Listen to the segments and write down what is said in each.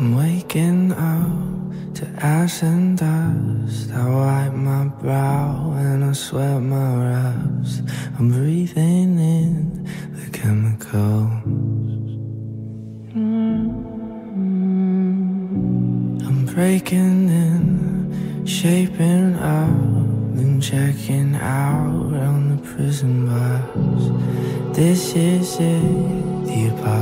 I'm waking up to ash and dust. I wipe my brow and I sweat my raps. I'm breathing in the chemicals. Mm-hmm. I'm breaking in, shaping up, then checking out on the prison bus. This is it, the apocalypse.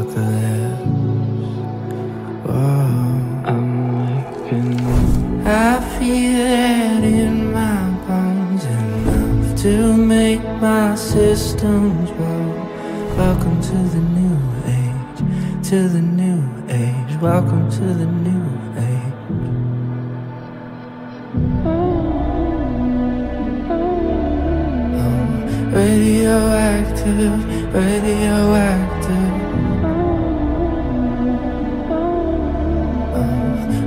It in my bones enough to make my systems blow. Welcome to the new age, to the new age. Welcome to the new age. I'm radioactive, radioactive.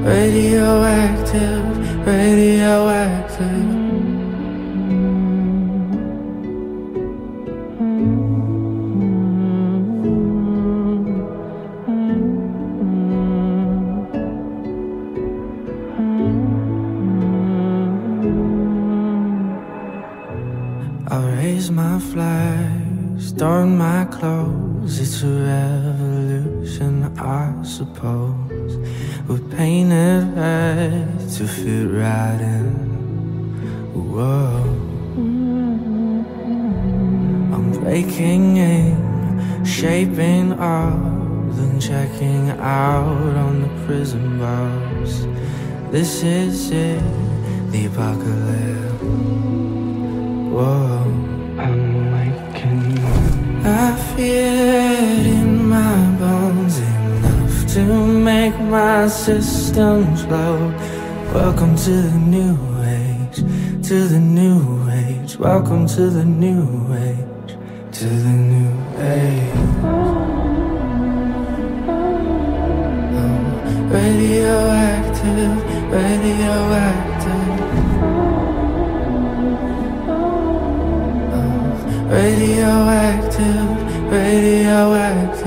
Radioactive, radioactive. I'll raise my flags, darn my clothes. It's a revolution, I suppose. We're painted red to fit right in. Whoa. I'm breaking in, shaping up, then checking out on the prison bus. This is it, the apocalypse. Whoa, my systems blow. Welcome to the new age, to the new age. Welcome to the new age, to the new age. I'm radioactive, radioactive. Radioactive, radioactive.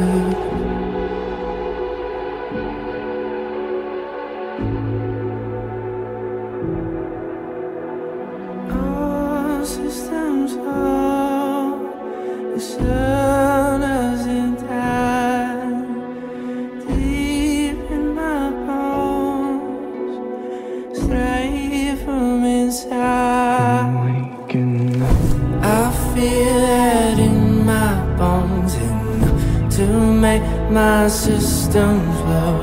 My systems blow.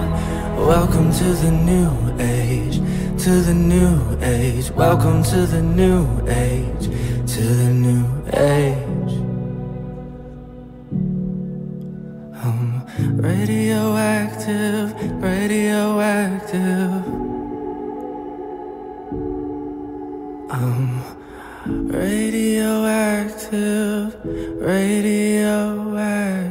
Welcome to the new age, to the new age. Welcome to the new age, to the new age. I'm radioactive, radioactive. I'm radioactive, radioactive.